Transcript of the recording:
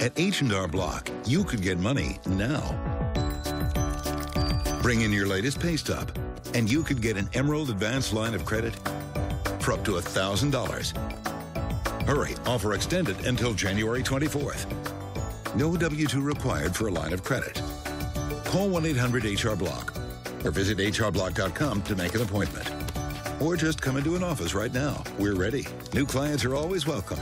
At H&R Block, you could get money now. Bring in your latest pay stub, and you could get an Emerald Advance line of credit for up to $1,000. Hurry, offer extended until January 24th. No W-2 required for a line of credit. Call 1-800-HR-BLOCK or visit hrblock.com to make an appointment. Or just come into an office right now. We're ready. New clients are always welcome.